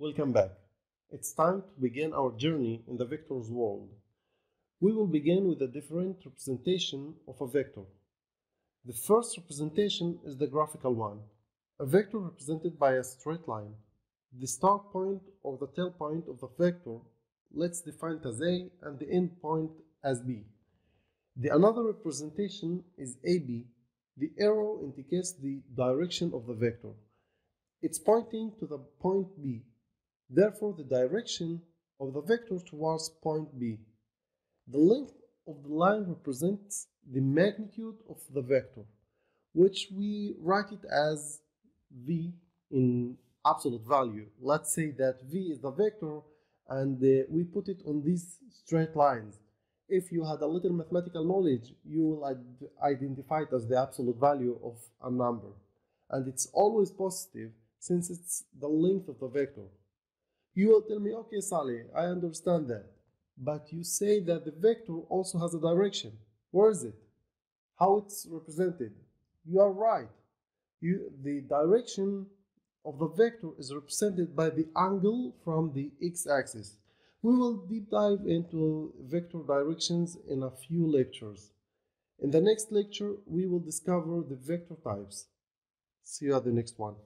Welcome back. It's time to begin our journey in the vectors world. We will begin with a different representation of a vector. The first representation is the graphical one, a vector represented by a straight line. The start point or the tail point of the vector, let's define it as A and the end point as B. The another representation is AB. The arrow indicates the direction of the vector. It's pointing to the point B. Therefore, the direction of the vector towards point B. The length of the line represents the magnitude of the vector, which we write it as V in absolute value. Let's say that V is the vector and uh, we put it on these straight lines. If you had a little mathematical knowledge, you will identify it as the absolute value of a number. And it's always positive since it's the length of the vector. You will tell me, okay, Saleh, I understand that. But you say that the vector also has a direction. Where is it? How it's represented? You are right. You, the direction of the vector is represented by the angle from the x-axis. We will deep dive into vector directions in a few lectures. In the next lecture, we will discover the vector types. See you at the next one.